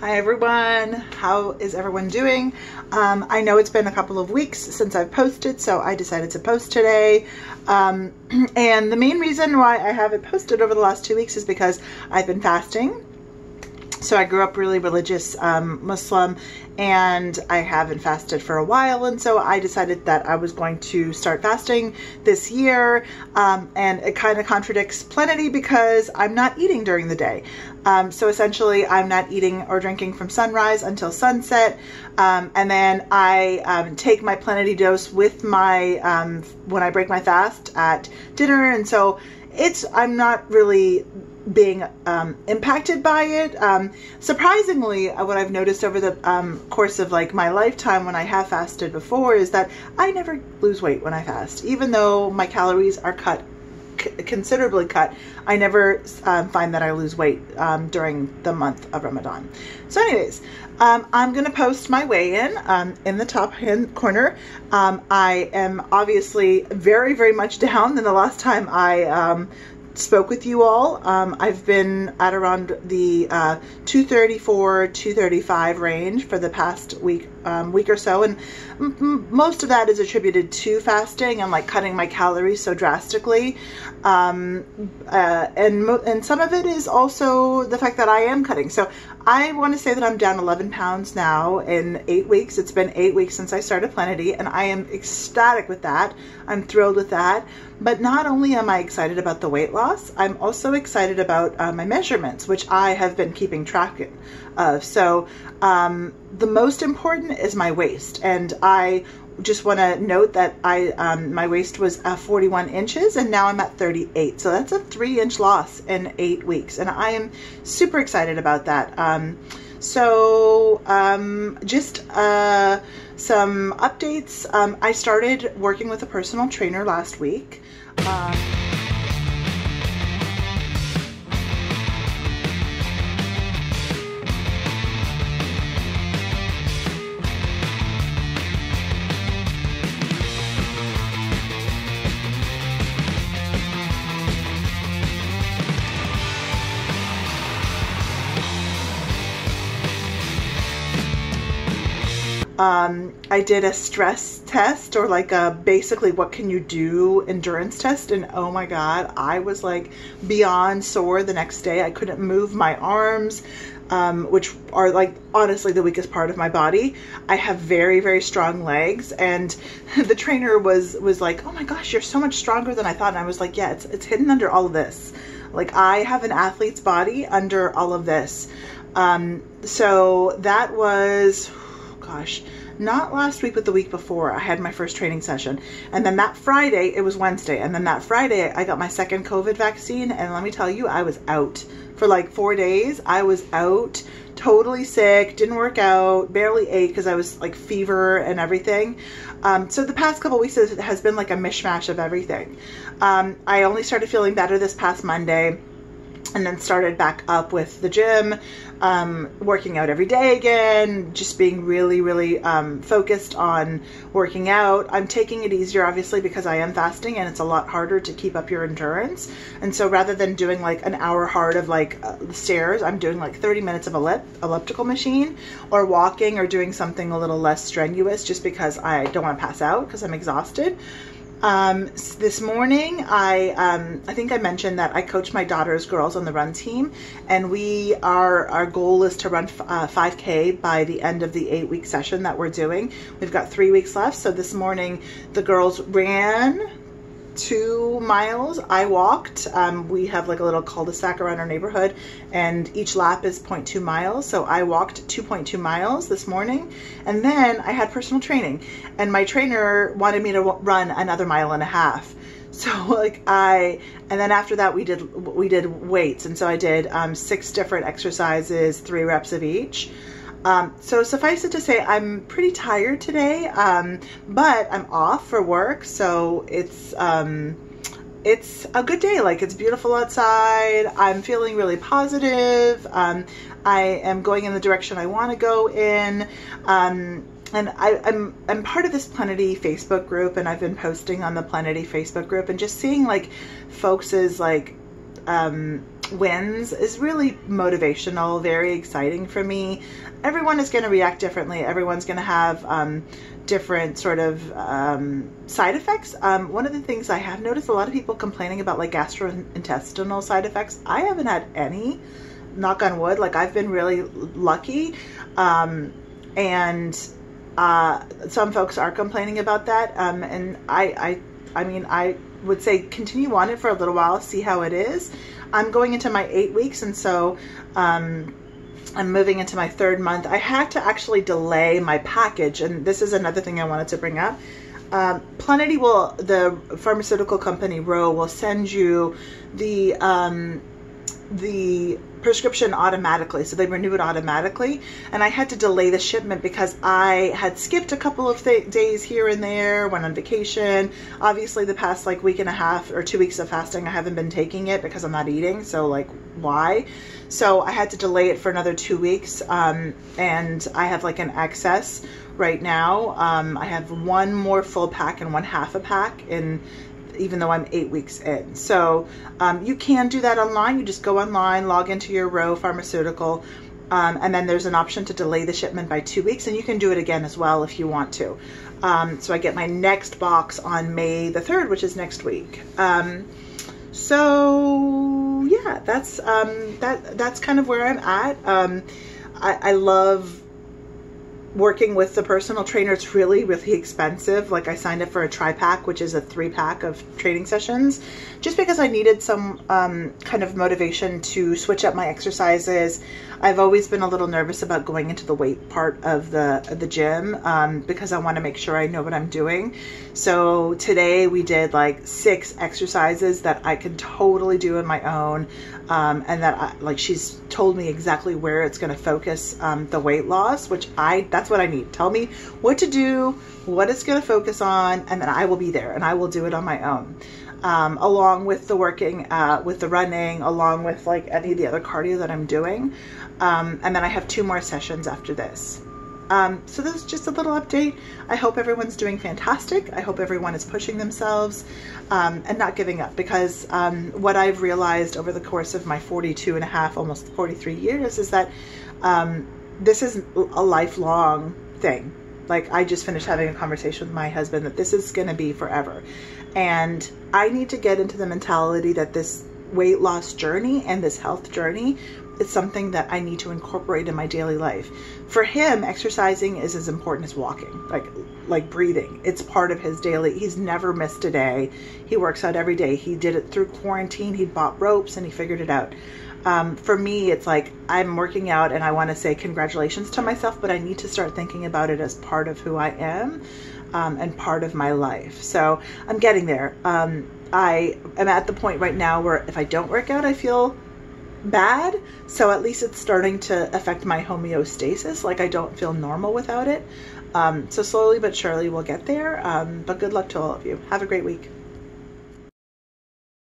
Hi everyone, how is everyone doing? Um, I know it's been a couple of weeks since I've posted, so I decided to post today. Um, and the main reason why I haven't posted over the last two weeks is because I've been fasting so I grew up really religious um, Muslim and I haven't fasted for a while and so I decided that I was going to start fasting this year um, and it kind of contradicts Plenity because I'm not eating during the day. Um, so essentially I'm not eating or drinking from sunrise until sunset um, and then I um, take my Plenity dose with my um, when I break my fast at dinner and so it's I'm not really being um, impacted by it. Um, surprisingly, uh, what I've noticed over the um, course of like my lifetime when I have fasted before is that I never lose weight when I fast, even though my calories are cut considerably cut. I never um, find that I lose weight um, during the month of Ramadan. So anyways, um, I'm going to post my weigh-in um, in the top hand corner. Um, I am obviously very, very much down than the last time I spoke with you all. Um, I've been at around the uh, 234, 235 range for the past week, um, week or so, and most of that is attributed to fasting and like cutting my calories so drastically. Um, uh, and and some of it is also the fact that I am cutting. So I want to say that I'm down 11 pounds now in eight weeks. It's been eight weeks since I started Plenity, and I am ecstatic with that. I'm thrilled with that. But not only am I excited about the weight loss, I'm also excited about uh, my measurements, which I have been keeping track of. So um, the most important is my waist, and I just want to note that I um, my waist was uh, 41 inches and now I'm at 38 so that's a three inch loss in eight weeks. And I am super excited about that. Um, so um, just uh, some updates. Um, I started working with a personal trainer last week. Um, Um, I did a stress test or like a basically what can you do endurance test and oh my god I was like beyond sore the next day. I couldn't move my arms um, which are like honestly the weakest part of my body. I have very very strong legs and the trainer was was like oh my gosh you're so much stronger than I thought. And I was like yeah it's, it's hidden under all of this. Like I have an athlete's body under all of this. Um, so that was gosh, not last week, but the week before, I had my first training session. And then that Friday, it was Wednesday. And then that Friday, I got my second COVID vaccine. And let me tell you, I was out for like four days. I was out, totally sick, didn't work out, barely ate because I was like fever and everything. Um, so the past couple weeks has been like a mishmash of everything. Um, I only started feeling better this past Monday and then started back up with the gym, um, working out every day again, just being really, really um, focused on working out. I'm taking it easier, obviously, because I am fasting and it's a lot harder to keep up your endurance. And so rather than doing like an hour hard of like uh, stairs, I'm doing like 30 minutes of ellip elliptical machine or walking or doing something a little less strenuous just because I don't want to pass out because I'm exhausted. Um, this morning, I um, I think I mentioned that I coach my daughter's girls on the run team, and we are our goal is to run uh, 5K by the end of the eight week session that we're doing. We've got three weeks left. So this morning, the girls ran two miles. I walked. Um, we have like a little cul-de-sac around our neighborhood and each lap is 0.2 miles. So I walked 2.2 miles this morning and then I had personal training and my trainer wanted me to run another mile and a half. So like I, and then after that we did, we did weights. And so I did um, six different exercises, three reps of each. Um, so suffice it to say, I'm pretty tired today, um, but I'm off for work, so it's um, it's a good day. Like it's beautiful outside. I'm feeling really positive. Um, I am going in the direction I want to go in. Um, and I, I'm I'm part of this Plenity Facebook group, and I've been posting on the Plenity Facebook group, and just seeing like folks is like um, wins is really motivational, very exciting for me. Everyone is going to react differently. Everyone's going to have um, different sort of um, side effects. Um, one of the things I have noticed a lot of people complaining about like gastrointestinal side effects. I haven't had any, knock on wood. Like I've been really lucky. Um, and uh, some folks are complaining about that. Um, and I, I, I mean, I would say continue on it for a little while, see how it is. I'm going into my eight weeks, and so um, I'm moving into my third month. I had to actually delay my package, and this is another thing I wanted to bring up. Um, Plenity will, the pharmaceutical company Ro, will send you the um, the prescription automatically so they renew it automatically. And i had to delay the shipment because i had skipped a couple of th- days here and there went on vacation. Obviously the past like week and a half or two weeks of fasting i haven't been taking it because i'm not eating so like why? So i had to delay it for another two weeks um, and i have like an excess right now. Um, i have one more full pack and one half a pack in even though I'm eight weeks in. So um, you can do that online. You just go online, log into your Ro Pharmaceutical, um, and then there's an option to delay the shipment by two weeks, and you can do it again as well if you want to. Um, so I get my next box on May the 3rd, which is next week. Um, so yeah, that's um, that that's kind of where I'm at. Um, I, I love working with the personal trainer, it's really, really expensive. Like I signed up for a tri pack, which is a three pack of training sessions, just because I needed some um, kind of motivation to switch up my exercises. I've always been a little nervous about going into the weight part of the of the gym um, because I want to make sure I know what I'm doing. So today we did like six exercises that I can totally do on my own, um, and that I, like she's told me exactly where it's going to focus um, the weight loss, which I that's what I need. Tell me what to do, what it's going to focus on, and then I will be there and I will do it on my own um, along with the working, uh, with the running, along with like any of the other cardio that I'm doing. Um, and then I have two more sessions after this. Um, so this is just a little update. I hope everyone's doing fantastic. I hope everyone is pushing themselves um, and not giving up because um, what I've realized over the course of my 42 and a half, almost 43 years is that um, this is a lifelong thing. Like I just finished having a conversation with my husband that this is going to be forever. And I need to get into the mentality that this weight loss journey and this health journey is something that I need to incorporate in my daily life. For him, exercising is as important as walking, like like breathing. It's part of his daily. He's never missed a day. He works out every day. He did it through quarantine. He bought ropes and he figured it out. Um, for me, it's like I'm working out and I want to say congratulations to myself, but I need to start thinking about it as part of who I am um, and part of my life. So I'm getting there. Um, I am at the point right now where if I don't work out, I feel bad. So at least it's starting to affect my homeostasis. Like I don't feel normal without it. Um, so slowly but surely we'll get there. Um, but good luck to all of you. Have a great week.